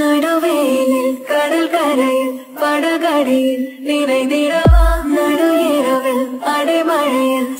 நடுவேலில் கடல் கரையில் படகடியில் நினைந்திடவா நடு இரவில் அடைமழையில்